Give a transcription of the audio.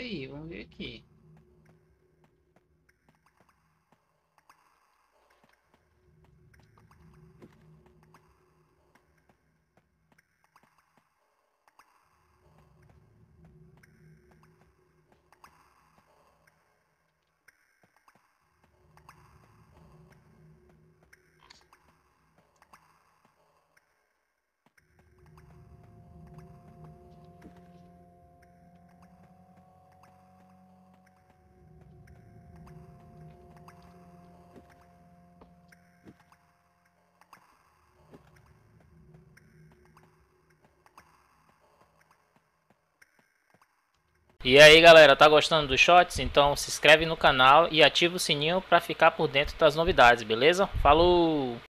aí, vamos ver aqui. E aí galera, tá gostando dos shots? Então se inscreve no canal e ativa o sininho para ficar por dentro das novidades, beleza? Falou!